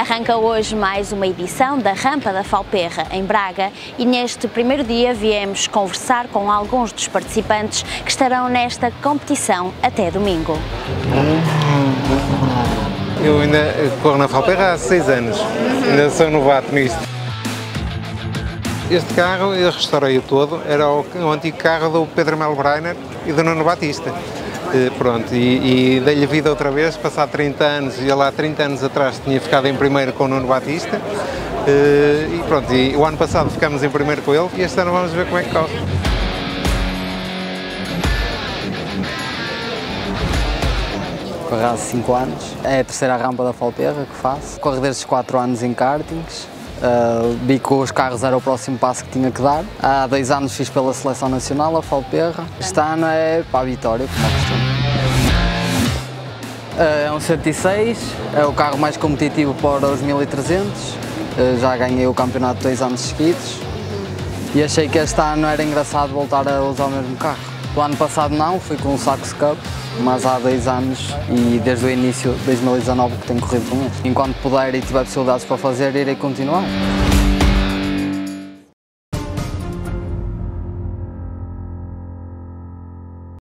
Arranca hoje mais uma edição da Rampa da Falperra em Braga e neste primeiro dia viemos conversar com alguns dos participantes que estarão nesta competição até domingo. Eu ainda corro na Falperra há seis anos, ainda sou novato nisto. Este carro, eu restaurei-o todo, era o, o, antigo carro do Pedro Melo Breiner e do Nuno Batista. E, pronto, e, e dei-lhe vida outra vez, passado 30 anos, e lá 30 anos atrás tinha ficado em primeiro com o Nuno Batista. E, e pronto, e o ano passado ficámos em primeiro com ele e este ano vamos ver como é que corre. Corro há 5 anos, é a terceira rampa da Falperra que faço. Corro desde 4 anos em kartings, uh, vi que os carros era o próximo passo que tinha que dar. Há dois anos fiz pela Seleção Nacional, a Falperra. Este ano é para a Vitória, como é costume. Uh, é um 106, é o carro mais competitivo para os 1300. Uh, já ganhei o campeonato dois anos seguidos e achei que este ano era engraçado voltar a usar o mesmo carro. O ano passado não, fui com o Saxo Cup, mas há dois anos e desde o início de 2019 que tenho corrido com. Enquanto puder e tiver possibilidades para fazer, irei continuar.